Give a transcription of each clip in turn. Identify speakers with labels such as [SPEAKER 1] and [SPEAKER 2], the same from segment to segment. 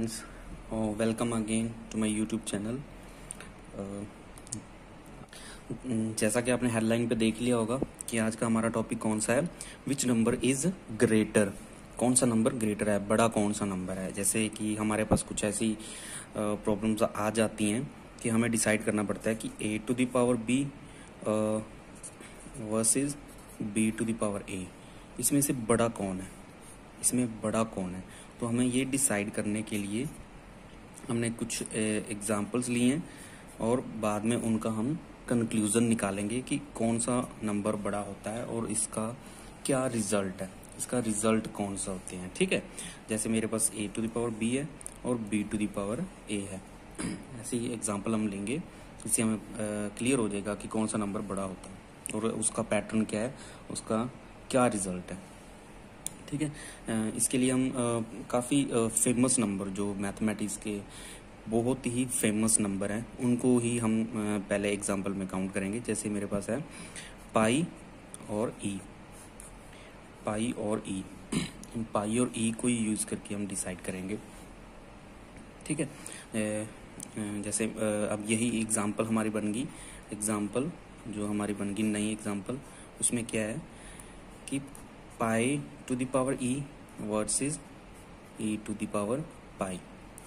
[SPEAKER 1] friends, uh, welcome again to my YouTube. Uh, जैसा कि आपने हेडलाइन पे देख लिया होगा कि आज का हमारा टॉपिक कौन सा है विच नंबर इज़ ग्रेटर कौन सा नंबर ग्रेटर है? बड़ा कौन सा नंबर है? जैसे कि हमारे पास कुछ ऐसी प्रॉब्लम्स आ जाती हैं कि हमें डिसाइड करना पड़ता है कि A to the power B versus B to the power A इसमें से बड़ा कौन है? इसमें बड़ा कौन है? तो हमें ये डिसाइड करने के लिए हमने कुछ एग्जाम्पल्स लिए हैं और बाद में उनका हम कंक्लूजन निकालेंगे कि कौन सा नंबर बड़ा होता है और इसका क्या रिज़ल्ट है। इसका रिज़ल्ट कौन सा होते हैं, ठीक है? जैसे मेरे पास A to the power B है और बी टू दावर ए है। ऐसे ही एग्ज़ाम्पल हम लेंगे। इससे हमें क्लियर हो जाएगा कि कौन सा नंबर बड़ा होता है और उसका पैटर्न क्या है, उसका क्या रिज़ल्ट है। ठीक है? इसके लिए हम काफ़ी फ़ेमस नंबर जो मैथमेटिक्स के बहुत ही फ़ेमस नंबर हैं, उनको ही हम पहले एग्जांपल में काउंट करेंगे। जैसे मेरे पास है पाई और ई पाई और ई पाई और ई को ही यूज़ करके हम डिसाइड करेंगे। ठीक है? जैसे अब यही एग्जांपल हमारी बन गई। एग्जांपल जो हमारी बन गई नई एग्जांपल उसमें क्या है कि pi to the power E versus E to the power pi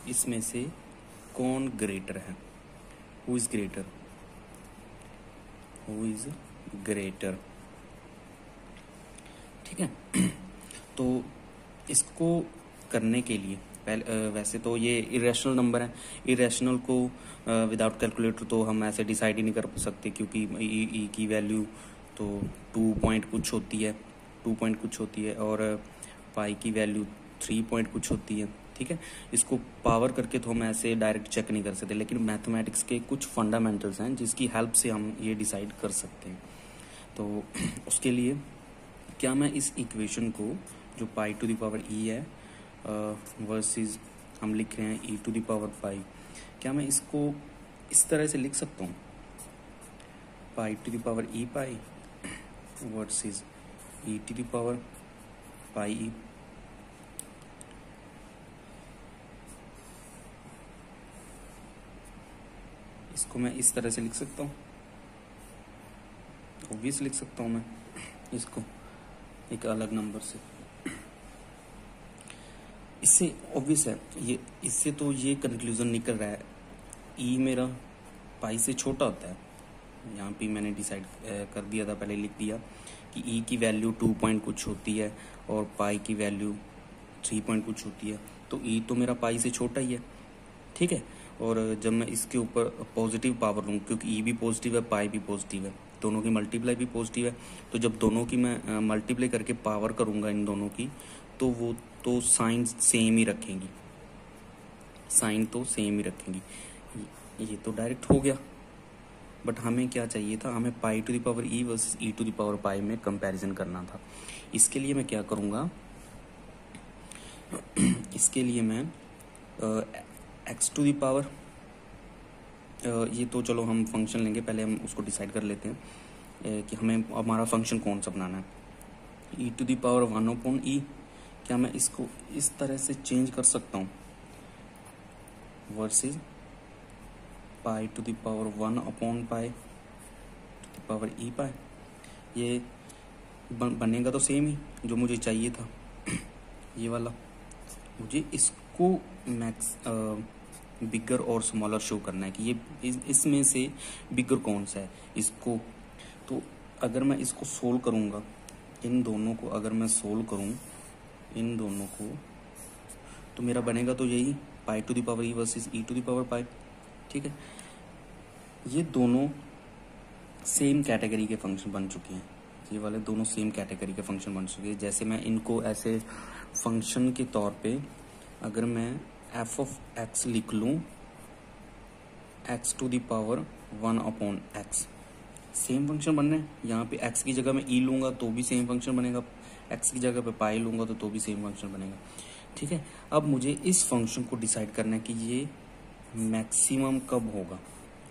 [SPEAKER 1] इसमें से कौन ग्रेटर है? Who is greater who is greater ठीक है? तो इसको करने के लिए पहले वैसे तो ये इरेशनल नंबर है। इरेशनल को विदाउट कैलकुलेटर तो हम ऐसे डिसाइड ही नहीं कर सकते क्योंकि ई, ई की वैल्यू तो टू पॉइंट कुछ होती है। टू पॉइंट कुछ होती है और पाई की वैल्यू थ्री पॉइंट कुछ होती है, ठीक है? इसको पावर करके तो हम ऐसे डायरेक्ट चेक नहीं कर सकते, लेकिन मैथमेटिक्स के कुछ फंडामेंटल्स हैं जिसकी हेल्प से हम ये डिसाइड कर सकते हैं। तो उसके लिए क्या मैं इस इक्वेशन को, जो पाई टू दावर ई है वर्सेस हम लिख रहे हैं ई टू दावर पाई, क्या मैं इसको इस तरह से लिख सकता हूँ? Pi to the power E pi versus E to the power pi E इसको मैं इस तरह से लिख सकता हूँ। ओबियस लिख सकता हूँ मैं इसको एक अलग नंबर से। इससे ऑब्वियस है, ये इससे तो ये कंक्लूजन निकल रहा है। ई e मेरा पाई से छोटा होता है। यहाँ पे मैंने डिसाइड कर दिया था, पहले लिख दिया। कि ई e की वैल्यू टू पॉइंट कुछ होती है और पाई की वैल्यू थ्री पॉइंट कुछ होती है तो ई e तो मेरा पाई से छोटा ही है, ठीक है? और जब मैं इसके ऊपर पॉजिटिव पावर लूँ क्योंकि ई e भी पॉजिटिव है पाई भी पॉजिटिव है, दोनों की मल्टीप्लाई भी पॉजिटिव है तो जब दोनों की मैं मल्टीप्लाई करके पावर करूँगा इन दोनों की तो वो तो साइन सेम ही रखेंगी साइन तो सेम ही रखेंगी। ये तो डायरेक्ट हो गया। बट हमें क्या चाहिए था? हमें pi to the power E versus E to the power pi में कंपैरिजन करना था। इसके लिए मैं क्या करूँगा? इसके लिए मैं एक्स टू दावर ये तो चलो हम फ़ंक्शन लेंगे, पहले हम उसको डिसाइड कर लेते हैं कि हमें हमारा फ़ंक्शन कौन सा बनाना है। E to the power one upon E क्या मैं इसको इस तरह से चेंज कर सकता हूँ? Versus pi to the power one upon pi to the power E pi ये बनेगा तो सेम ही जो मुझे चाहिए था। ये वाला। मुझे इसको मैक्स बिगर और स्मॉलर शो करना है कि ये इस, इसमें से बिगर कौन सा है? इसको। तो अगर मैं इसको सोल्व करूँगा इन दोनों को अगर मैं सोल्व करूँ इन दोनों को तो मेरा बनेगा तो यही pi to the power E versus E to the power pi ठीक है? ये दोनों सेम कैटेगरी के फ़ंक्शन बन चुके हैं। ये वाले दोनों सेम कैटेगरी के फ़ंक्शन बन चुके हैं। जैसे मैं इनको ऐसे फ़ंक्शन के तौर पे अगर मैं एफ़ ऑफ़ एक्स लिख लूँ X to the power one upon X same function बन रहे हैं। यहाँ पे एक्स की जगह मैं ई e लूँगा तो भी सेम फ़ंक्शन बनेगा। एक्स की जगह पे पाई लूँगा तो तो भी सेम फ़ंक्शन बनेगा। ठीक है? अब मुझे इस फ़ंक्शन को डिसाइड करना है कि ये मैक्सिमम कब होगा?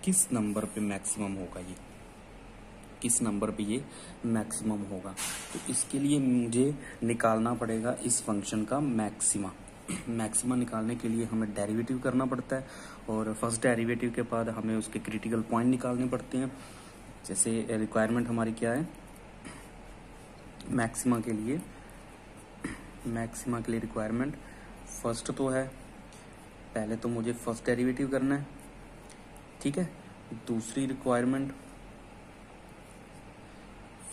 [SPEAKER 1] किस नंबर पे मैक्सिमम होगा ये? किस नंबर पे ये मैक्सिमम होगा? तो इसके लिए मुझे निकालना पड़ेगा इस फ़ंक्शन का मैक्सिमा मैक्सिमा निकालने के लिए हमें डेरिवेटिव करना पड़ता है और फ़र्स्ट डेरिवेटिव के बाद हमें उसके क्रिटिकल पॉइंट निकालने पड़ते हैं। जैसे रिक्वायरमेंट हमारी क्या है? मैक्सिमा के लिए मैक्सिमा के लिए रिक्वायरमेंट फ़र्स्ट तो है पहले तो मुझे फ़र्स्ट डेरिवेटिव करना है, ठीक है? दूसरी रिक्वायरमेंट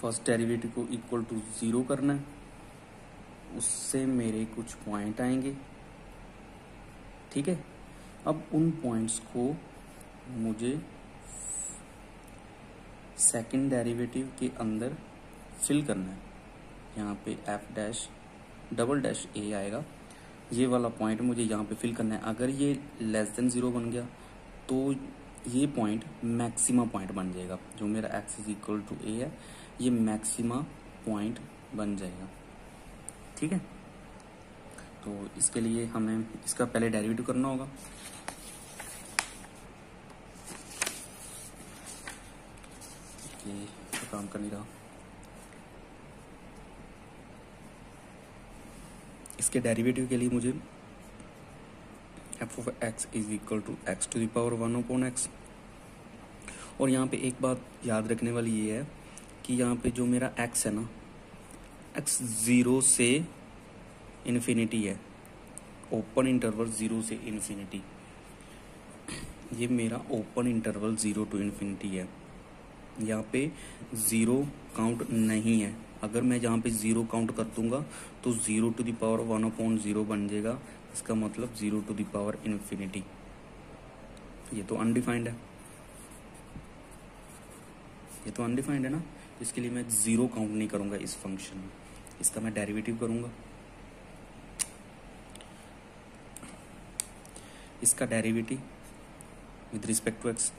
[SPEAKER 1] फ़र्स्ट डेरिवेटिव को इक्वल टू ज़ीरो करना है। उससे मेरे कुछ पॉइंट आएँगे, ठीक है? अब उन पॉइंट्स को मुझे सेकंड डेरिवेटिव के अंदर फिल करना है। यहाँ पे F dash double dash A आएगा। ये वाला पॉइंट मुझे यहाँ पे फिल करना है। अगर ये लेस देन ज़ीरो बन गया तो ये पॉइंट मैक्सिमा पॉइंट बन जाएगा। जो मेरा X is equal to A है, ये मैक्सिमा पॉइंट बन जाएगा। ठीक है? तो इसके लिए हमें इसका पहले डेरिवेटिव करना होगा। काम कर नहीं रहा। इसके डेरिवेटिव के लिए मुझे F of X is equal to X to the power one upon X और यहाँ पे एक बात याद रखने वाली ये है कि यहाँ पे जो मेरा एक्स है ना एक्स ज़ीरो से इन्फिनिटी है। ओपन इंटरवल ज़ीरो से इन्फिनिटी ये मेरा open interval zero to infinity है। यहाँ पे ज़ीरो काउंट नहीं है। अगर मैं यहाँ पे ज़ीरो काउंट कर दूँगा तो zero to the power one upon zero बन जाएगा। इसका मतलब ज़ीरो टू दावर इन्फिनिटी ये तो अनडिफाइंड है। ये तो अनडिफाइंड है ना? इसके लिए मैं ज़ीरो काउंट नहीं करूँगा इस फ़ंक्शन में। इसका मैं डेरिवेटिव करूँगा। इसका derivative with respect to X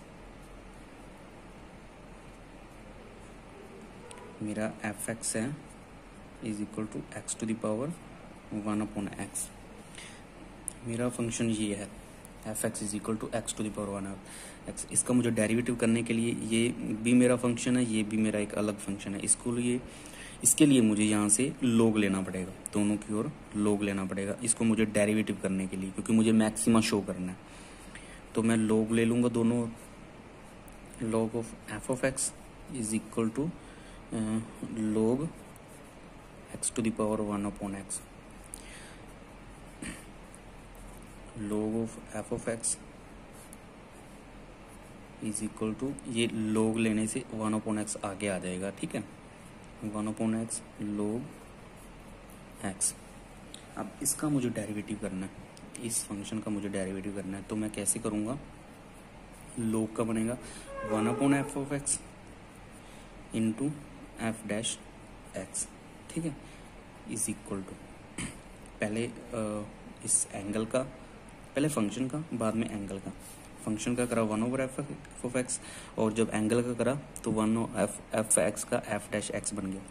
[SPEAKER 1] मेरा एफ़ एक्स है is equal to X to the power one upon X मेरा फ़ंक्शन ये है F X is equal to X to the power one X इसका मुझे डेरिवेटिव करने के लिए ये भी मेरा फ़ंक्शन है, ये भी मेरा एक अलग फ़ंक्शन है. इसको लिए, इसके लिए मुझे यहाँ से लोग लेना पड़ेगा, दोनों की ओर लोग लेना पड़ेगा. इसको मुझे डेरिवेटिव करने के लिए, क्योंकि मुझे मैक्सिमा शो करना है. तो मैं लोग ले लूँगा दोनों log of F of X is equal to log X to the power one upon X log of F of X is equal to ये लोग लेने से वन अपॉन एक्स आगे आ जाएगा, ठीक है? One upon X log X अब इसका मुझे डेरिवेटिव करना है, इस फ़ंक्शन का मुझे डेरिवेटिव करना है तो मैं कैसे करूँगा? लोग का बनेगा one upon F of X into F dash X ठीक है? इज़ इक्वल टू पहले इस एंगल का, पहले फ़ंक्शन का, बाद में एंगल का। फ़ंक्शन का करा one over f of x और जब एंगल का करा तो वन एफ़ एफ़ एक्स का एफ़ डैश एक्स बन गया।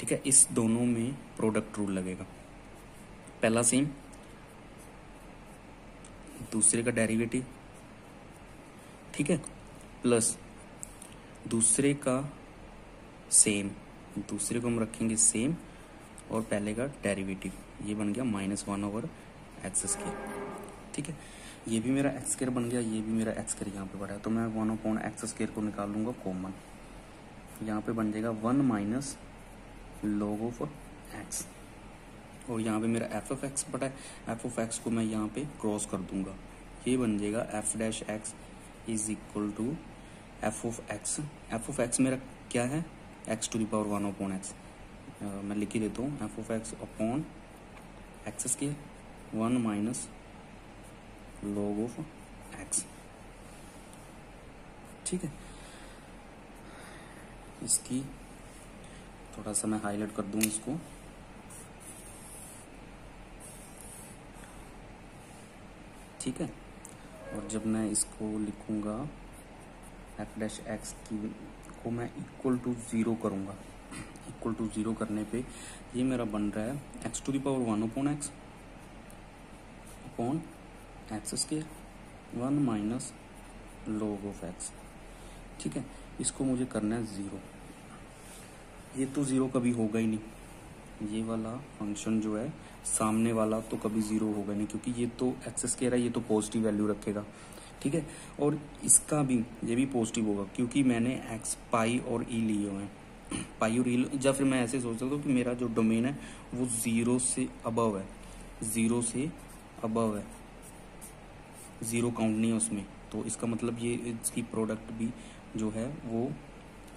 [SPEAKER 1] ठीक है? इस दोनों में प्रोडक्ट रूल लगेगा। पहला सेम दूसरे का डेरिवेटिव ठीक है? प्लस दूसरे का सेम दूसरे को हम रखेंगे सेम और पहले का डेरिवेटिव ये बन गया minus one over x square ठीक है? ये भी मेरा एक्स स्केयर बन गया, ये भी मेरा एक्स स्केयर यहाँ पे बढ़ा है। तो मैं वन अपॉन एक्स स्केयर को निकाल लूँगा कॉमन यहाँ पे बन जाएगा one minus log of x और यहाँ पे मेरा एफ़ ऑफ़ एक्स बटा है। एफ़ ऑफ़ एक्स को मैं यहाँ पे क्रॉस कर दूँगा। ये बन जाएगा f dash x is equal to f of x f of x मेरा क्या है? X to the power one upon x मैं लिख ही देता हूँ f of x upon x square one minus log of x ठीक है? इसकी थोड़ा सा मैं हाईलाइट कर दूँ इसको। ठीक है? और जब मैं इसको लिखूँगा एफ़ डैश एक्स की को मैं इक्वल टू ज़ीरो करूँगा। इक्वल टू ज़ीरो करने पे ये मेरा बन रहा है x to the power one upon x upon x square one minus log of x ठीक है? इसको मुझे करना है ज़ीरो ये तो ज़ीरो कभी होगा ही नहीं। ये वाला फ़ंक्शन जो है, सामने वाला तो कभी ज़ीरो होगा नहीं, क्योंकि ये तो एक्स स्केयर है, ये तो पॉजिटिव वैल्यू रखेगा। ठीक है? और इसका भी, ये भी पॉजिटिव होगा, क्योंकि मैंने एक्स पाई और ई लिए हुए हैं। पाई और ई या फिर मैं ऐसे सोच सकता हूँ कि मेरा जो डोमेन है, वो ज़ीरो से अबव है। ज़ीरो से अबव है। ज़ीरो काउंट नहीं है उसमें। तो इसका मतलब ये, इसकी प्रोडक्ट भी जो है, वो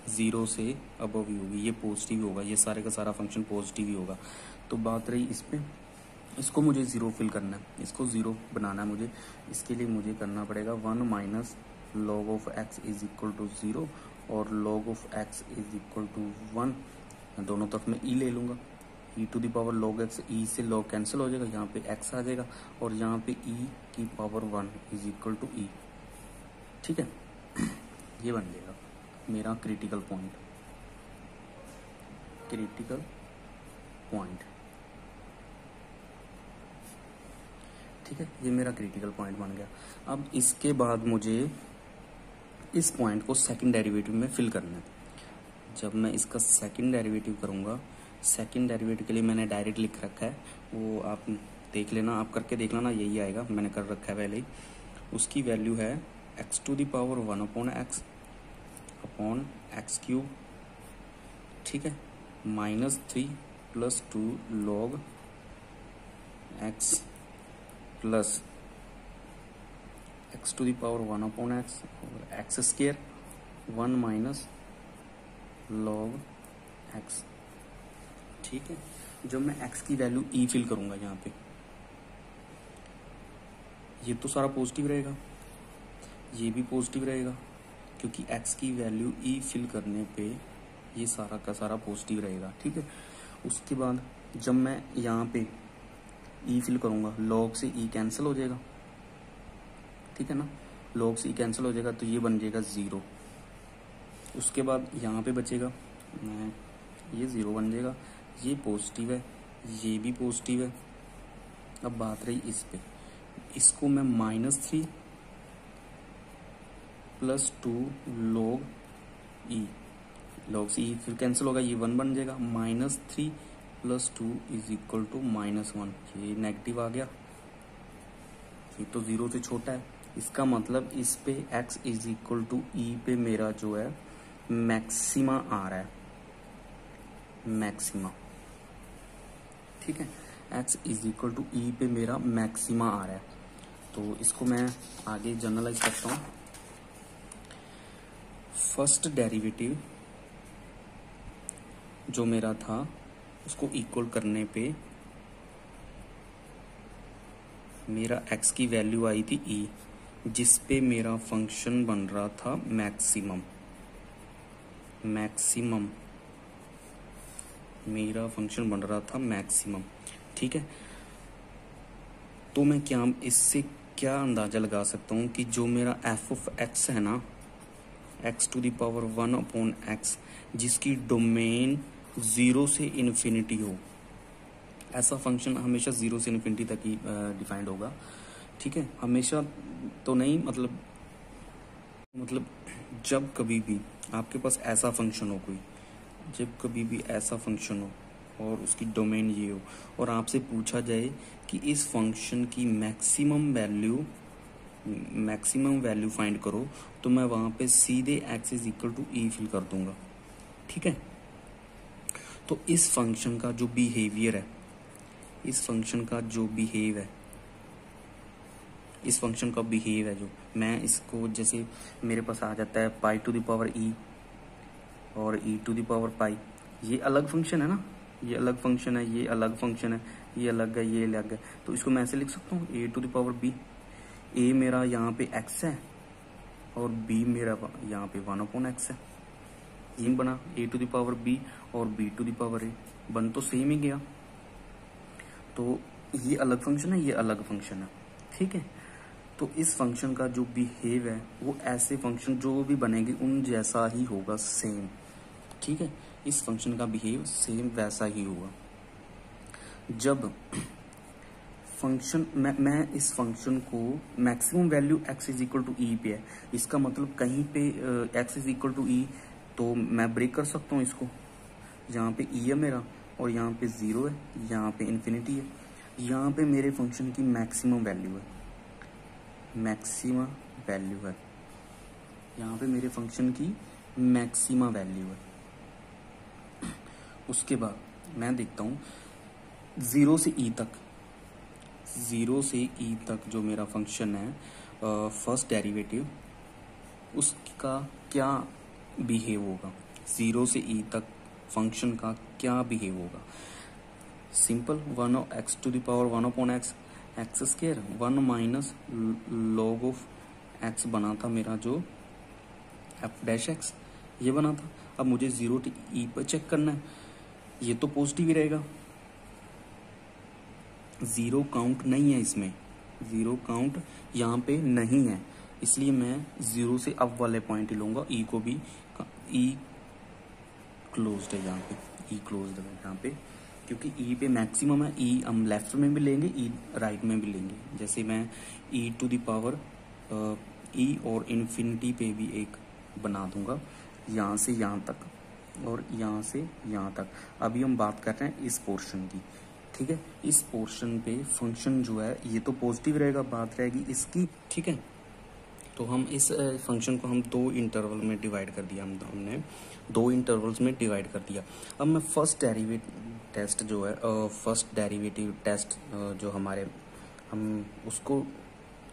[SPEAKER 1] ज़ीरो से अबव ही होगी। ये पॉजिटिव होगा। ये सारे का सारा फ़ंक्शन पॉजिटिव ही होगा। तो बात रही इस पर इसको मुझे ज़ीरो फिल करना है। इसको ज़ीरो बनाना है मुझे। इसके लिए मुझे करना पड़ेगा one minus log of x is equal to zero और log of x is equal to one दोनों तरफ़ मैं ई e ले लूँगा। E to the power log x e से लॉग कैंसिल हो जाएगा। यहाँ पे एक्स आ जाएगा और यहाँ पे ई e की power one is equal to e ठीक है? ये बन जाएगा मेरा क्रिटिकल पॉइंट क्रिटिकल पॉइंट ठीक है? ये मेरा क्रिटिकल पॉइंट बन गया। अब इसके बाद मुझे इस पॉइंट को सेकंड डेरिवेटिव में फिल करना है। जब मैं इसका सेकंड डेरिवेटिव करूँगा सेकंड डेरिवेटिव के लिए मैंने डायरेक्ट लिख रखा है। वो आप देख लेना, आप करके देख लेना, यही आएगा। मैंने कर रखा है पहले ही। उसकी वैल्यू है x to the power one upon x upon x cube ठीक है? Minus three plus two log x plus x to the power one upon x और x square one minus log x ठीक है? जब मैं x की value E fill करूँगा यहाँ पे, ये तो सारा पॉजिटिव रहेगा। ये भी पॉजिटिव रहेगा, क्योंकि x की वैल्यू e फिल करने पे ये सारा का सारा पॉजिटिव रहेगा। ठीक है? उसके बाद जब मैं यहाँ पे e फिल करूँगा। लॉग से ई कैंसिल हो जाएगा। ठीक है ना? लॉग से ई कैंसिल हो जाएगा तो ये बन जाएगा ज़ीरो उसके बाद यहाँ पे बचेगा। ये ज़ीरो बन जाएगा। ये पॉजिटिव है, ये भी पॉजिटिव है। अब बात रही इस पे। इसको मैं minus three plus two log e log से ई फिर कैंसिल होगा, ये वन बन जाएगा। Minus three plus two is equal to minus one ये नेगेटिव आ गया। ये तो ज़ीरो से छोटा है। इसका मतलब इस पे x is equal to e पे मेरा जो है मैक्सिमा आ रहा है। मैक्सिमा ठीक है? x is equal to e पे मेरा मैक्सिमा आ रहा है। तो इसको मैं आगे जर्नलाइज करता हूँ। फ़र्स्ट डेरिवेटिव जो मेरा था उसको इक्वल करने पे मेरा एक्स की वैल्यू आई थी e जिस पे मेरा फ़ंक्शन बन रहा था मैक्सिमम मैक्सिमम मेरा फ़ंक्शन बन रहा था मैक्सिमम ठीक है? तो मैं क्या, इससे क्या अंदाज़ा लगा सकता हूँ कि जो मेरा एफ़ ऑफ़ एक्स है ना x to the power one upon x जिसकी डोमेन ज़ीरो से इन्फिनिटी हो। ऐसा फ़ंक्शन हमेशा ज़ीरो से इन्फिनिटी तक ही डिफाइंड होगा। ठीक है? हमेशा तो नहीं मतलब मतलब जब कभी भी आपके पास ऐसा फ़ंक्शन हो कोई, जब कभी भी ऐसा फ़ंक्शन हो और उसकी डोमेन ये हो और आपसे पूछा जाए कि इस फ़ंक्शन की maximum value maximum value find करो तो मैं वहाँ पे सीधे x is equal to e fill कर दूँगा। ठीक है? तो इस फ़ंक्शन का जो बिहेवियर है, इस फ़ंक्शन का जो बिहेव है, इस फ़ंक्शन का बिहेव है जो, मैं इसको जैसे मेरे पास आ जाता है पाई टू दावर ई और ई टू दावर पाई ये अलग फ़ंक्शन है ना? ये अलग फ़ंक्शन है, ये अलग फ़ंक्शन है, ये अलग है, ये अलग है। तो इसको मैं ऐसे लिख सकता हूँ a to the power b a मेरा यहाँ पे एक्स है और बी मेरा यहाँ पे वन अपॉन एक्स है। ये बना a to the power b और b to the power a बन तो सेम ही गया। तो ये अलग फ़ंक्शन है, ये अलग फ़ंक्शन है, ठीक है? तो इस फ़ंक्शन का जो बिहेव है, वो ऐसे फ़ंक्शन जो भी बनेंगे, उन जैसा ही होगा सेम ठीक है? इस फ़ंक्शन का बिहेव सेम वैसा ही होगा। जब फ़ंक्शन मैं मैं इस फ़ंक्शन को maximum value x is equal to e पे है। इसका मतलब कहीं पे x is equal to e तो मैं ब्रेक कर सकता हूँ इसको। जहाँ पे ई e है मेरा और यहाँ पे ज़ीरो है, यहाँ पे इन्फिनिटी है। यहाँ पे मेरे फ़ंक्शन की मैक्सिमम वैल्यू है। मैक्सिमम वैल्यू है। यहाँ पे मेरे फ़ंक्शन की मैक्सिमा वैल्यू है। उसके बाद मैं देखता हूँ ज़ीरो से ई e तक ज़ीरो से ई e तक जो मेरा फ़ंक्शन है फ़र्स्ट डेरिवेटिव उसका क्या बिहेव होगा। ज़ीरो से ई e तक फ़ंक्शन का क्या बिहेव होगा? Simple one x to the power one upon x x square one minus log of x बना था मेरा जो एफ़ डैश एक्स ये बना था। अब मुझे ज़ीरो टी ई पर चेक करना है। ये तो पॉजिटिव ही रहेगा। ज़ीरो काउंट नहीं है इसमें। ज़ीरो काउंट यहाँ पे नहीं है। इसलिए मैं ज़ीरो से अब वाले पॉइंट ही लूँगा। ई e को भी ई क्लोज्ड है यहाँ पे ई क्लोज्ड है यहाँ पे, क्योंकि ई e पे मैक्सिमम है ई e हम लेफ़्ट में भी लेंगे ई राइट में भी लेंगे। जैसे मैं ई टू दावर ई और इन्फिनिटी पे भी एक बना दूँगा, यहाँ से यहाँ तक और यहाँ से यहाँ तक। अभी हम बात कर रहे हैं इस पोर्शन की, ठीक है? इस पोर्शन पे फ़ंक्शन जो है, ये तो पॉजिटिव रहेगा, बात रहेगी इसकी, ठीक है? तो हम इस फ़ंक्शन को हम दो इंटरवल में डिवाइड कर दिया हम हमने दो इंटरवल्स में डिवाइड कर दिया। अब मैं फ़र्स्ट डेरिवेटिव टेस्ट जो है फ़र्स्ट डेरिवेटिव टेस्ट जो हमारे, हम उसको,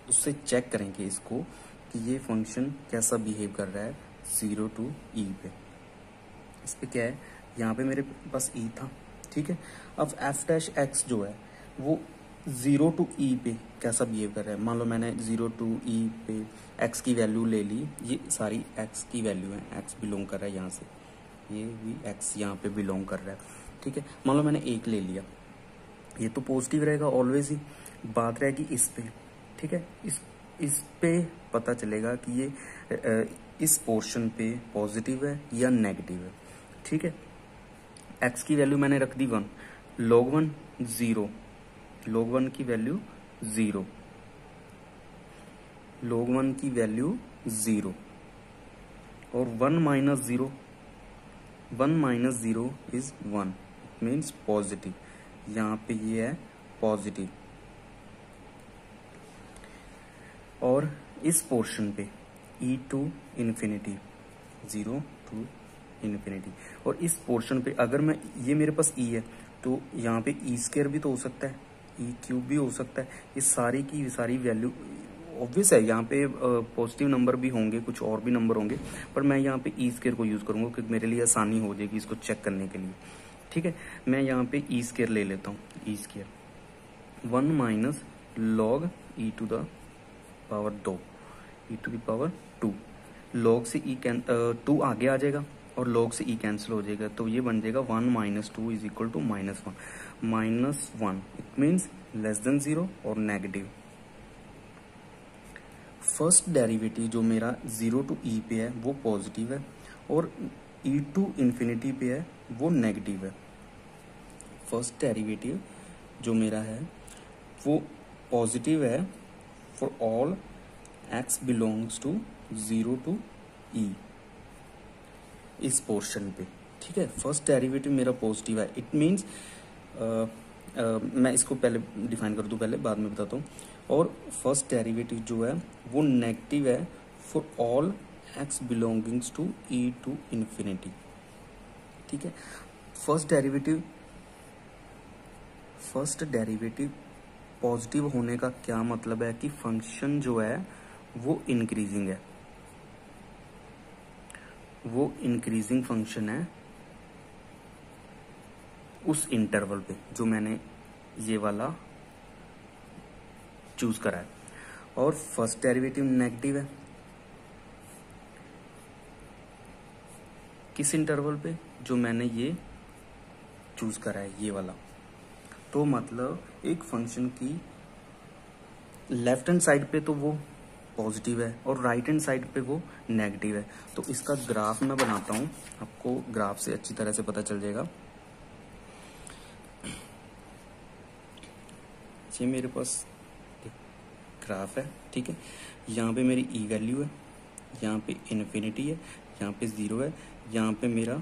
[SPEAKER 1] उससे चेक करेंगे इसको कि ये फ़ंक्शन कैसा बिहेव कर रहा है ज़ीरो टू ई पे। इस पर क्या है? यहाँ पे मेरे पास ई e था, ठीक है? अब एफ़ डैश एक्स जो है, वो ज़ीरो टू ई पे कैसा बिहेव कर रहा है? मान लो मैंने ज़ीरो टू ई पे एक्स की वैल्यू ले ली, ये सारी एक्स की वैल्यू है एक्स बिलोंग कर रहा है यहाँ से। ये भी एक्स यहाँ पे बिलोंग कर रहा है। ठीक है? मान लो मैंने एक ले लिया। ये तो पॉजिटिव रहेगा ऑलवेज ही। बात रहेगी इस पे। ठीक है? इस इस पे पता चलेगा कि ये इस पोर्शन पे पॉजिटिव है या नेगेटिव है। ठीक है? एक्स की वैल्यू मैंने रख दी one log one zero log one की वैल्यू ज़ीरो लॉग वन की वैल्यू ज़ीरो और one minus zero one minus zero is one means positive यहाँ पे ये है पॉजिटिव और इस पोर्शन पे e to infinity zero to infinity और इस पोर्शन पे अगर मैं, ये मेरे पास ई e है तो यहाँ पे ई e स्केयर भी तो हो सकता है। ई e क्यूब भी हो सकता है। ये सारी की सारी वैल्यू ऑब्वियस है, यहाँ पे पॉजिटिव नंबर भी होंगे, कुछ और भी नंबर होंगे, पर मैं यहाँ पे ई स्केयर को यूज़ करूँगा, क्योंकि मेरे लिए आसानी हो जाएगी इसको चेक करने के लिए। ठीक है? मैं यहाँ पे ई स्केयर ले लेता हूँ e square one minus log e to the power दो। E to the power two log से ई कैन टू आगे आ जाएगा, और लॉग से ई e कैंसिल हो जाएगा तो ये बन जाएगा one minus two is equal to minus one minus one it means less than zero और नेगेटिव फ़र्स्ट डेरिवेटिव जो मेरा ज़ीरो टू ई पे है, वो पॉजिटिव है और ई टू इन्फिनिटी पे है, वो नेगेटिव है. फ़र्स्ट डेरिवेटिव जो मेरा है, वो पॉजिटिव है for all x belongs to zero to e इस पोर्शन पे. ठीक है? फ़र्स्ट डेरिवेटिव मेरा पॉजिटिव है. इट मीन्स मैं इसको पहले डिफाइन कर दूँ, पहले बाद में बताता हूँ। और फ़र्स्ट डेरिवेटिव जो है, वो नेगेटिव है for all x belongings to e to infinity ठीक है? First derivative first derivative positive होने का क्या मतलब है कि फ़ंक्शन जो है, वो इंक्रीजिंग है। वो इंक्रीजिंग फ़ंक्शन है। उस इंटरवल पे जो मैंने ये वाला चूज़ करा है। और फ़र्स्ट डेरिवेटिव नेगेटिव है। किस इंटरवल पे? जो मैंने ये चूज़ करा है, ये वाला। तो मतलब एक फ़ंक्शन की लेफ़्ट हैंड साइड पे तो वो पॉजिटिव है और राइट हैंड साइड पे वो नेगेटिव है। तो इसका ग्राफ मैं बनाता हूँ। आपको ग्राफ से अच्छी तरह से पता चल जाएगा। ये मेरे पास? ग्राफ है, ठीक है? यहाँ पे मेरी ई e वैल्यू है, यहाँ पे इन्फिनिटी है, यहाँ पे ज़ीरो है, यहाँ पे मेरा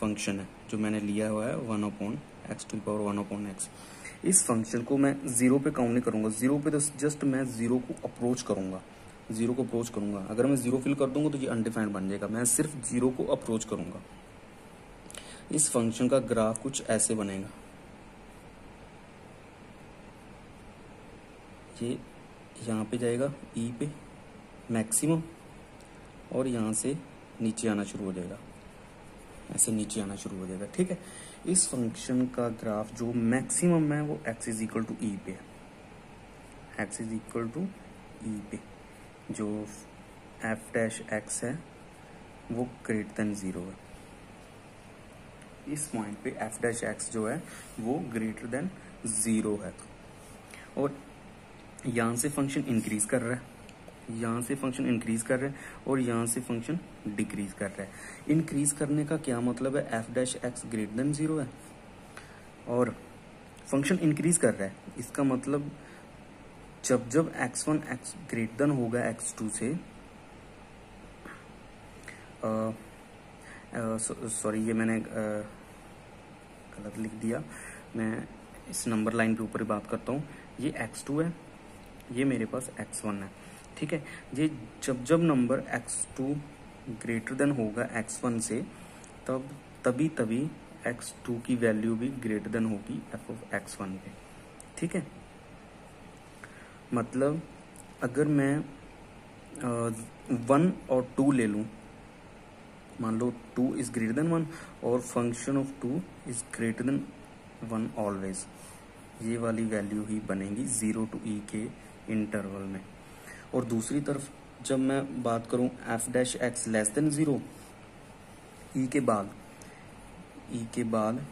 [SPEAKER 1] फ़ंक्शन है, जो मैंने लिया हुआ है one upon x to power one upon x इस फ़ंक्शन को मैं ज़ीरो पे काउंट नहीं करूँगा। ज़ीरो पे तो जस्ट मैं ज़ीरो को अप्रोच करूँगा। ज़ीरो को अप्रोच करूँगा। अगर मैं ज़ीरो फिल कर दूँगा तो ये अनडिफाइंड बन जाएगा। मैं सिर्फ़ ज़ीरो को अप्रोच करूँगा। इस फ़ंक्शन का ग्राफ कुछ ऐसे बनेगा। ये यहाँ पे जाएगा ई e पे मैक्सिमम और यहाँ से नीचे आना शुरू हो जाएगा। ऐसे नीचे आना शुरू हो जाएगा, ठीक है? इस फ़ंक्शन का ग्राफ जो मैक्सिमम है, वो x is equal to e पे है। X is equal to e पे। जो एफ़ डैश एक्स है, वो ग्रेटर देन ज़ीरो है। इस पॉइंट पे एफ़ डैश एक्स जो है, वो ग्रेटर देन ज़ीरो है। और यहाँ से फ़ंक्शन इंक्रीज कर रहा है। यहाँ से फ़ंक्शन इंक्रीज कर रहा है और यहाँ से फ़ंक्शन डिक्रीज कर रहा है। इंक्रीज करने का क्या मतलब है? F dash x greater than zero है। और फ़ंक्शन इंक्रीज कर रहा है। इसका मतलब जब जब x one x greater than होगा एक्स टू से सॉरी ये मैंने गलत लिख दिया। मैं इस नंबर लाइन के ऊपर बात करता हूँ। ये एक्स टू है। ये मेरे पास एक्स वन है। ठीक है? ये जब जब number x two greater than होगा एक्स वन से, तब, तभी तभी एक्स टू की वैल्यू भी ग्रेटर देन होगी एफ़ ऑफ़ एक्स वन पे। ठीक है? मतलब अगर मैं वन और टू ले लूँ, मान लो two is greater than one और function of two is greater than one always ये वाली वैल्यू ही बनेगी ज़ीरो टू ई के इंटरवल में। और दूसरी तरफ़ जब मैं बात करूँ f dash x less than zero e के बाद ई e के बाद,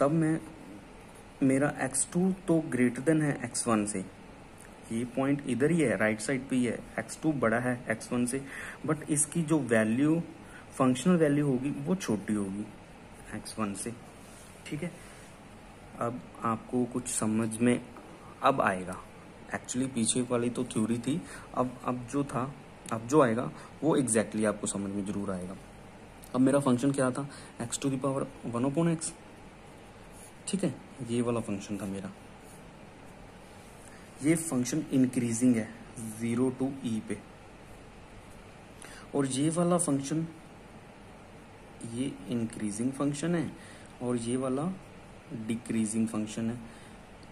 [SPEAKER 1] तब मैं, मेरा एक्स टू तो ग्रेटर देन है एक्स वन से। ये पॉइंट इधर ही है राइट साइड पे ही है। एक्स टू बड़ा है एक्स वन से। बट इसकी जो वैल्यू फंक्शनल वैल्यू होगी, वो छोटी होगी एक्स वन से। ठीक है? अब आपको कुछ समझ में अब आएगा। एक्चुअली पीछे वाली तो थ्योरी थी। अब अब जो था, अब जो आएगा, वो एग्जैक्टली exactly आपको समझ में ज़रूर आएगा। अब मेरा फ़ंक्शन क्या था? X to the power one upon x ठीक है? ये वाला फ़ंक्शन था मेरा। ये फ़ंक्शन इंक्रीजिंग है ज़ीरो टू ई पे। और ये वाला फ़ंक्शन ये इंक्रीजिंग फ़ंक्शन है, और ये वाला डिक्रीजिंग फ़ंक्शन है।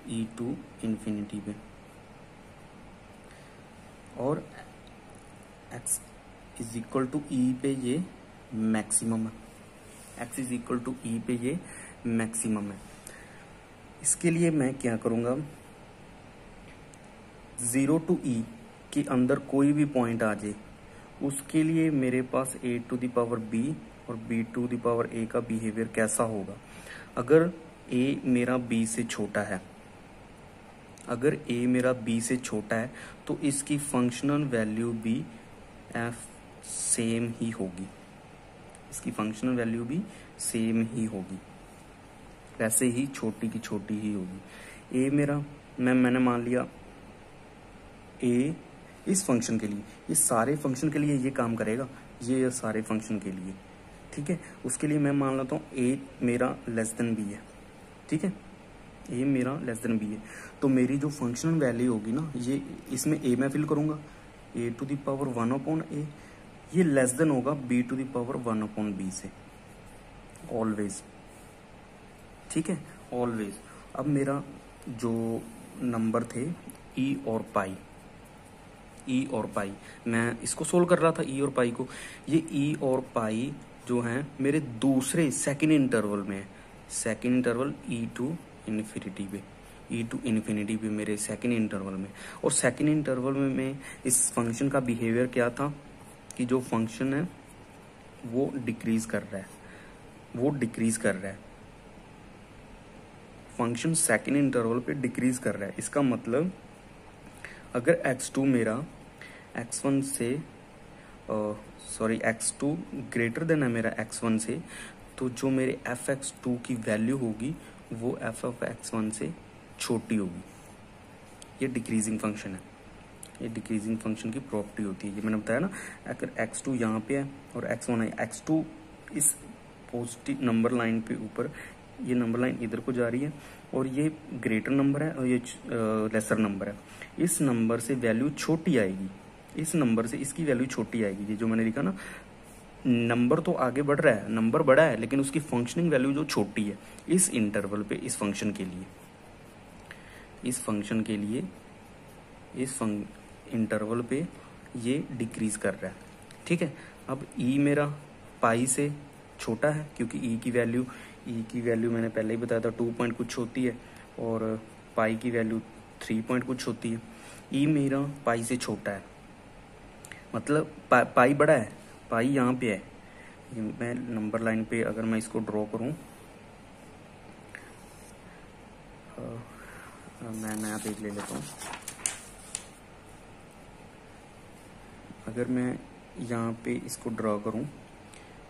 [SPEAKER 1] ई टू इन्फिनिटी पे। और x is equal to e पे ये मैक्सिमम है। X is equal to e पे ये मैक्सिमम है। इसके लिए मैं क्या करूँगा? ज़ीरो टू ई के अंदर कोई भी पॉइंट आ जाए, उसके लिए मेरे पास a to the power b और b to the power a का बिहेवियर कैसा होगा? अगर ए मेरा बी से छोटा है अगर ए मेरा बी से छोटा है तो इसकी फंक्शनल वैल्यू भी एफ़ सेम ही होगी। इसकी फंक्शनल वैल्यू भी सेम ही होगी। वैसे ही छोटी की छोटी ही होगी। ए मेरा, मैं, मैंने मान लिया ए इस फ़ंक्शन के लिए। ये सारे फ़ंक्शन के लिए ये काम करेगा, ये सारे फ़ंक्शन के लिए। ठीक है? उसके लिए मैं मान लेता हूँ ए मेरा लेस देन बी है। ठीक है? ए मेरा लेस देन बी है तो मेरी जो फंक्शनल वैल्यू होगी ना, ये इसमें ए मैं फिल करूँगा. A to the power one upon a ये लेस देन होगा b to the power one upon b से. ऑलवेज ठीक है? ऑलवेज अब मेरा जो नंबर थे ई e और पाई ई e और पाई मैं इसको सोल्व कर रहा था ई e और पाई को. ये ई और पाई जो है, मेरे दूसरे सेकेंड इंटरवल में है. Second interval e to infinity पे ई टू इन्फिनिटी पे मेरे सेकेंड इंटरवल में। और सेकेंड इंटरवल में मैं इस फ़ंक्शन का बिहेवियर क्या था? कि जो फ़ंक्शन है, वो डिक्रीज कर रहा है। वो डिक्रीज कर रहा है। फ़ंक्शन सेकेंड इंटरवल पे डिक्रीज कर रहा है। इसका मतलब अगर x2 मेरा x1 से सॉरी x2 ग्रेटर देन है मेरा x1 से तो जो मेरे एफ़ एक्स टू की वैल्यू होगी वो एफ़ ऑफ़ एक्स वन से छोटी होगी। ये डिक्रीजिंग फ़ंक्शन है। ये डिक्रीजिंग फ़ंक्शन की प्रॉपर्टी होती है। ये मैंने बताया ना, अगर एक्स टू यहाँ पे है और एक्स वन है एक्स टू इस पॉजिटिव नंबर लाइन पे ऊपर, ये नंबर लाइन इधर को जा रही है और ये ग्रेटर नंबर है और ये लेसर नंबर है। इस नंबर से वैल्यू छोटी आएगी। इस नंबर से इसकी वैल्यू छोटी आएगी। ये जो मैंने लिखा ना नंबर तो आगे बढ़ रहा है नंबर बड़ा है लेकिन उसकी फंक्शनिंग वैल्यू जो छोटी है इस इंटरवल पे इस फ़ंक्शन के लिए इस फ़ंक्शन के लिए इस इंटरवल पे ये डिक्रीज कर रहा है। ठीक है? अब ई e मेरा पाई से छोटा है क्योंकि ई e की वैल्यू ई की वैल्यू मैंने पहले ही बताया था टू पॉइंट कुछ होती है और पाई की वैल्यू थ्री पॉइंट कुछ होती है। ई e मेरा पाई से छोटा है। मतलब पा, पाई बड़ा है पाई यहाँ पे है। मैं नंबर लाइन पे अगर मैं इसको ड्रॉ करूँ। मैं नया पेज ले लेता हूँ। अगर मैं यहाँ पे इसको ड्रॉ करूँ,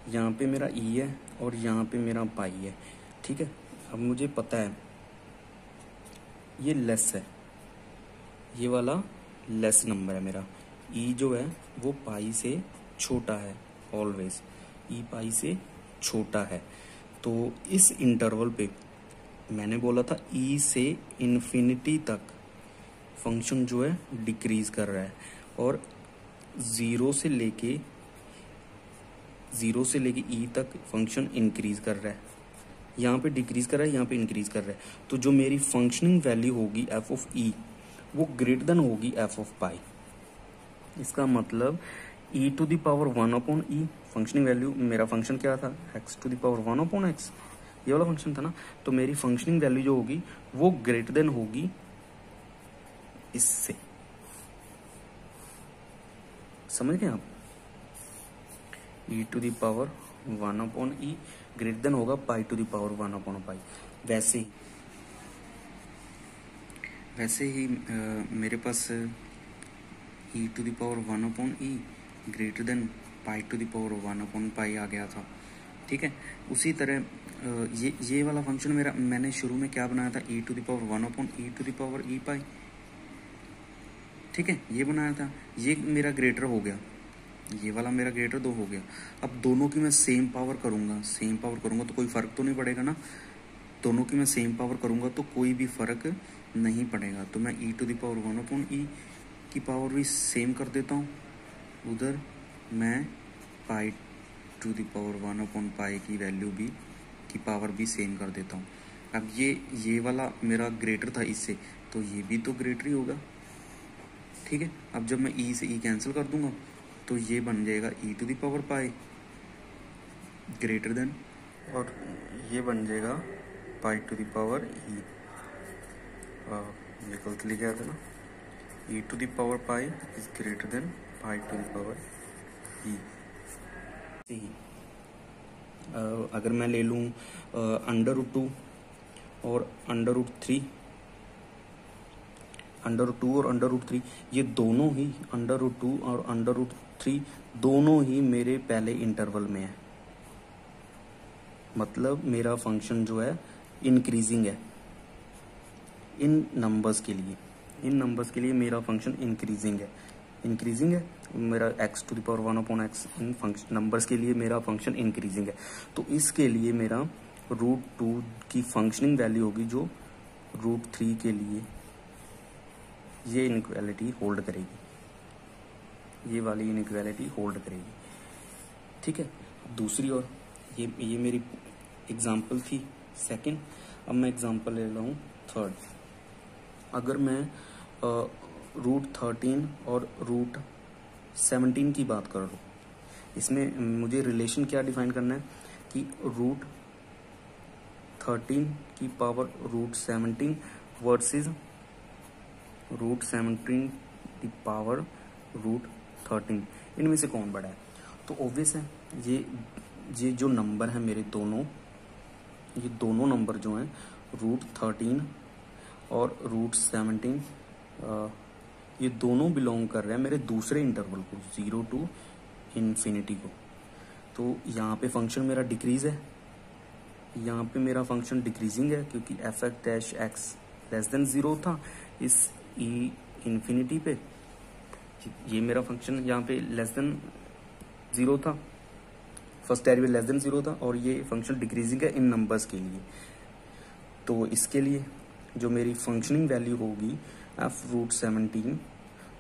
[SPEAKER 1] यहाँ पे मेरा ई e है और यहाँ पे मेरा पाई है। ठीक है? अब मुझे पता है, ये लेस है। ये वाला लेस नंबर है मेरा। ई e जो है, वो पाई से छोटा है ऑलवेज ई पाई से छोटा है। तो इस इंटरवल पे मैंने बोला था ई e से इन्फिनिटी तक फ़ंक्शन जो है डिक्रीज कर रहा है। और ज़ीरो से लेके ज़ीरो से लेके ई e तक फ़ंक्शन इंक्रीज कर रहा है। यहाँ पे डिक्रीज कर रहा है, यहाँ पे इंक्रीज कर रहा है। तो जो मेरी फंक्शनिंग वैल्यू होगी एफ़ ऑफ़ ई वो ग्रेटर देन होगी एफ़ ऑफ़ पाई इसका मतलब e to the power one upon e functioning value मेरा फ़ंक्शन क्या था? X to the power one upon x ये वाला फ़ंक्शन था ना? तो मेरी फंक्शनिंग वैल्यू जो होगी, वो ग्रेटर देन होगी इससे। समझ गए आप? E to the power one upon e greater than होगा pi to the power one upon pi वैसे ही वैसे ही मेरे पास e to the power one upon e greater than pi to the power one upon pi आ गया था। ठीक है? उसी तरह ये ये वाला फ़ंक्शन मेरा, मैंने शुरू में क्या बनाया था? E to the power one upon e to the power e pi ठीक है? ये बनाया था। ये मेरा ग्रेटर हो गया। ये वाला मेरा ग्रेटर दो हो गया। अब दोनों की मैं सेम पावर करूँगा। सेम पावर करूँगा तो कोई फ़र्क तो नहीं पड़ेगा ना? दोनों की मैं सेम पावर करूँगा तो कोई भी फ़र्क नहीं पड़ेगा। तो मैं e to the power one upon e की पावर भी सेम कर देता हूँ। उधर मैं pi to the power one upon pi की वैल्यू भी, की पावर भी सेम कर देता हूँ। अब ये ये वाला मेरा ग्रेटर था इससे तो ये भी तो ग्रेटर ही होगा। ठीक है? अब जब मैं ई e से ई e कैंसिल कर दूँगा तो ये बन जाएगा e to the power pi greater than और ये बन जाएगा पाई टू दावर ई ये गलत लिखा था ना? E to the power pi is greater than pi to the power e अगर मैं ले लूँ अंडर रूट टू और under root three under root two और अंडर रूट थ्री ये दोनों ही अंडर रूट टू और अंडर रूट थ्री दोनों ही मेरे पहले इंटरवल में है। मतलब मेरा फ़ंक्शन जो है इंक्रीजिंग है। इन नंबर्स के लिए, इन नंबर्स के लिए मेरा फ़ंक्शन इंक्रीजिंग है। इंक्रीजिंग है। मेरा x to the power one upon x in function numbers के लिए मेरा फ़ंक्शन इंक्रीजिंग है। तो इसके लिए मेरा रूट टू की फंक्शनिंग वैल्यू होगी जो रूट थ्री के लिए ये इनक्वालिटी होल्ड करेगी। ये वाली इनक्वालिटी होल्ड करेगी। ठीक है? दूसरी और ये ये मेरी एग्ज़ाम्पल थी। सेकंड अब मैं एग्ज़ाम्पल ले रहा हूँ। थर्ड अगर मैं रूट थर्टीन और रूट सेवनटीन की बात कर लो इसमें मुझे रिलेशन क्या डिफाइन करना है? कि रूट थर्टीन की power root seventeen versus root seventeen की पावर रूट थर्टीन। इनमें से कौन बड़ा है? तो ऑब्वियस है, ये ये जो नंबर है मेरे दोनों, ये दोनों नंबर जो हैं, रूट थर्टीन और रूट सेवनटीन ये दोनों बिलोंग कर रहे हैं मेरे दूसरे इंटरवल को ज़ीरो टू इन्फिनिटी को। तो यहाँ पे फ़ंक्शन मेरा डिक्रीज है। यहाँ पे मेरा फ़ंक्शन डिक्रीजिंग है क्योंकि f x dash x less than zero था इस ई e इन्फिनिटी पे। ये मेरा फ़ंक्शन यहाँ पे लेस देन ज़ीरो था। First derivative less than zero था और ये फ़ंक्शन डिक्रीजिंग है इन नंबर्स के लिए। तो इसके लिए जो मेरी फंक्शनिंग वैल्यू होगी एफ़ रूट सेवनटीन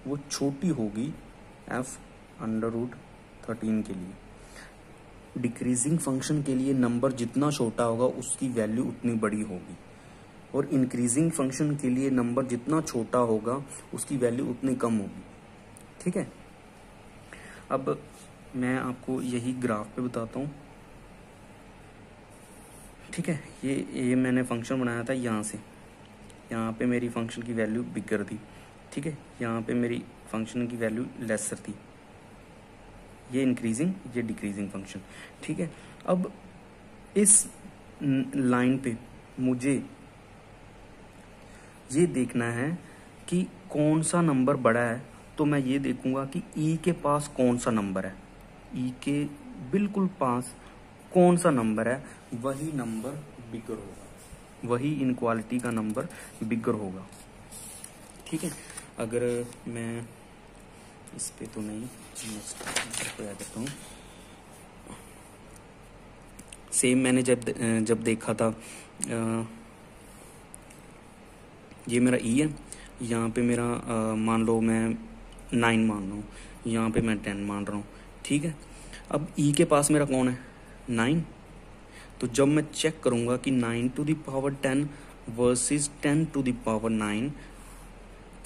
[SPEAKER 1] वो छोटी होगी एफ़ अंडर रूट थर्टीन के लिए। डिक्रीजिंग फ़ंक्शन के लिए नंबर जितना छोटा होगा, उसकी वैल्यू उतनी बड़ी होगी। और इंक्रीजिंग फ़ंक्शन के लिए नंबर जितना छोटा होगा, उसकी वैल्यू उतनी कम होगी। ठीक है? अब मैं आपको यही ग्राफ पे बताता हूँ। ठीक है? ये ये मैंने फ़ंक्शन बनाया था यहाँ से। यहाँ पे मेरी फ़ंक्शन की वैल्यू बिगर थी, ठीक है? यहाँ पे मेरी फ़ंक्शन की वैल्यू लेसर थी। ये इंक्रीजिंग ये डिक्रीजिंग फ़ंक्शन ठीक है? अब इस लाइन पे मुझे ये देखना है कि कौन सा नंबर बड़ा है तो मैं ये देखूँगा कि ई के पास कौन सा नंबर है। ई के बिल्कुल पास कौन सा नंबर है, वही नंबर बिगर होगा। वही इनक्वालिटी का नंबर बिगर होगा। ठीक है? अगर मैं इस पे तो नहीं मैं करता हूँ। सेम मैंने जब जब देखा था ये मेरा ई e है। यहाँ पे मेरा मान लो मैं नाइन मान रहा हूँ। यहाँ पे मैं टेन मान रहा हूँ। ठीक है? अब ई e के पास मेरा कौन है? नाइन तो जब मैं चेक करूँगा कि nine to the power ten versus ten to the power nine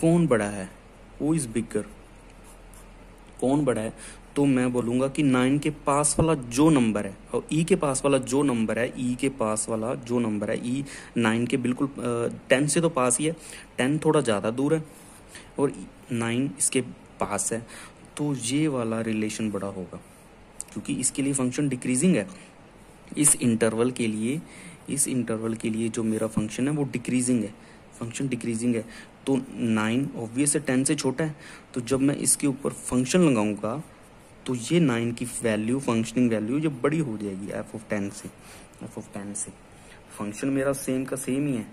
[SPEAKER 1] कौन बड़ा है? वो इज़ बिगर कौन बड़ा है? तो मैं बोलूँगा कि नाइन के पास वाला जो नंबर है, और ई e के पास वाला जो नंबर है ई e के पास वाला जो नंबर है ई e नाइन के बिल्कुल टेन से तो पास ही है टेन थोड़ा ज़्यादा दूर है, और नाइन इसके पास है तो ये वाला रिलेशन बड़ा होगा, क्योंकि इसके लिए फ़ंक्शन डिक्रीजिंग है। इस इंटरवल के लिए, इस इंटरवल के लिए जो मेरा फ़ंक्शन है, वो डिक्रीजिंग है। फ़ंक्शन डिक्रीजिंग है। तो नाइन ऑब्वियस है टेन से छोटा है। तो जब मैं इसके ऊपर फ़ंक्शन लगाऊँगा तो ये नाइन की वैल्यू फंक्शनिंग वैल्यू ये बड़ी हो जाएगी एफ़ ऑफ़ टेन से। एफ़ ऑफ़ टेन से। फ़ंक्शन मेरा सेम का सेम ही है।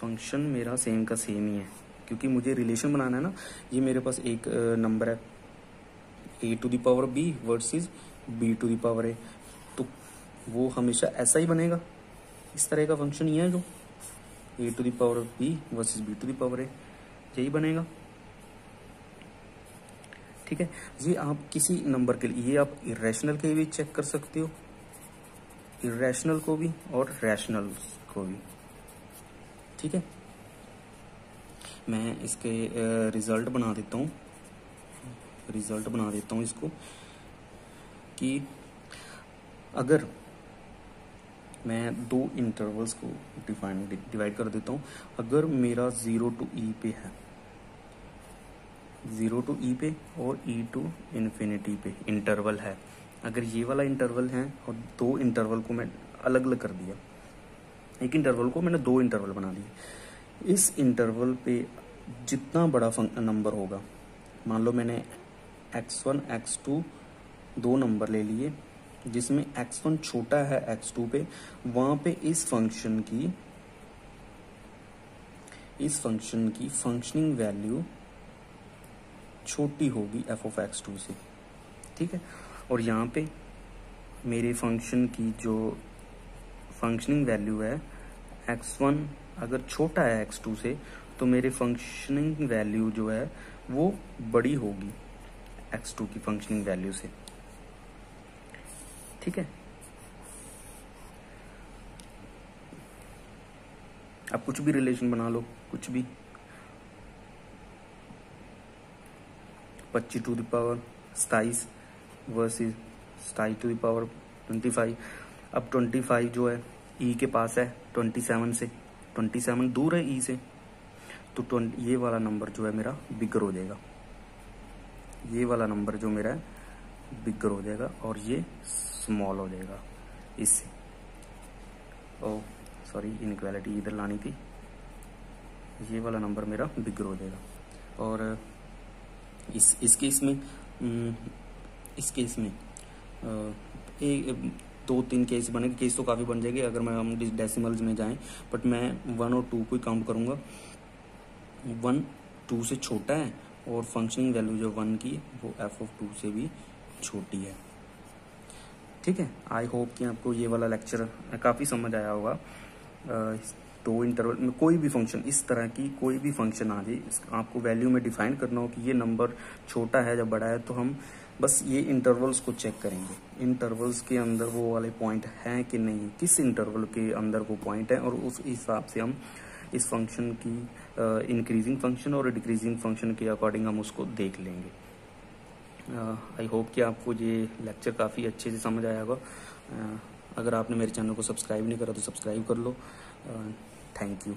[SPEAKER 1] फ़ंक्शन मेरा सेम का सेम ही है। क्योंकि मुझे रिलेशन बनाना है ना, ये मेरे पास एक नंबर है। A to the power B versus B to the power A वो हमेशा ऐसा ही बनेगा। इस तरह का फ़ंक्शन ही है जो। A to the power B versus B to the power A यही बनेगा। ठीक है? ये आप किसी नंबर के लिए, ये आप इरेशनल के भी चेक कर सकते हो। इरेशनल को भी और रैशनल को भी। ठीक है? मैं इसके रिज़ल्ट बना देता हूँ। रिज़ल्ट बना देता हूँ इसको कि अगर मैं दो इंटरवल्स को डिफाइन डिवाइड कर देता हूँ। अगर मेरा ज़ीरो टू ई पे है ज़ीरो टू ई पे और ई टू इन्फिनिटी पे इंटरवल है। अगर ये वाला इंटरवल है और दो इंटरवल को मैं अलग अलग कर दिया, एक इंटरवल को मैंने दो इंटरवल बना दिए, इस इंटरवल पे जितना बड़ा नंबर होगा, मान लो मैंने एक्स वन एक्स टू दो नंबर ले लिए जिसमें एक्स वन छोटा है एक्स टू पे, वहाँ पे इस फ़ंक्शन की, इस फ़ंक्शन की फंक्शनिंग वैल्यू छोटी होगी एफ़ ऑफ़ एक्स टू से। ठीक है? और यहाँ पे मेरे फ़ंक्शन की जो फंक्शनिंग वैल्यू है एक्स वन अगर छोटा है एक्स टू से तो मेरे फंक्शनिंग वैल्यू जो है, वो बड़ी होगी एक्स टू की फंक्शनिंग वैल्यू से। ठीक है। आप कुछ भी रिलेशन बना लो, कुछ भी। पच्चीस टू दावर सताईस वर्सेस सताईस to the power twenty five अब ट्वेंटी फाइव जो है ई e के पास है ट्वेंटी सेवन से। ट्वेंटी सेवन दूर है ई e से। तो ट्वेंटी ये वाला नंबर जो है मेरा बिगर हो जाएगा। ये वाला नंबर जो मेरा है बिगर हो जाएगा और ये स्मॉल हो जाएगा। इससे ओ सॉरी इनक्वालिटी इधर लानी थी। ये वाला नंबर मेरा बिगर हो जाएगा। और, इस इस केस में इस केस में एक दो, तीन केस बने केस तो काफ़ी बन जाएँगे अगर मैं हम डेसिमल्स में जाएँ बट मैं वन और टू को ही काउंट करूँगा। वन टू से छोटा है और फंक्शनिंग वैल्यू जो वन की वो एफ़ ऑफ़ टू से भी छोटी है। ठीक है? आई होप कि आपको ये वाला लेक्चर काफ़ी समझ आया होगा। दो इंटरवल में कोई भी फ़ंक्शन इस तरह की कोई भी फ़ंक्शन आ जाए आपको वैल्यू में डिफाइन करना हो कि ये नंबर छोटा है या बड़ा है तो हम बस ये इंटरवल्स को चेक करेंगे। इंटरवल्स के अंदर वो वाले पॉइंट हैं कि नहीं? किस इंटरवल के अंदर वो पॉइंट है? और उस हिसाब से हम इस फ़ंक्शन की इंक्रीजिंग फ़ंक्शन और डिक्रीजिंग फ़ंक्शन के अकॉर्डिंग हम उसको देख लेंगे। Uh, आई होप कि आपको ये लेक्चर काफ़ी अच्छे से समझ आया होगा। uh, अगर आपने मेरे चैनल को सब्सक्राइब नहीं करा तो सब्सक्राइब कर लो। uh, thank you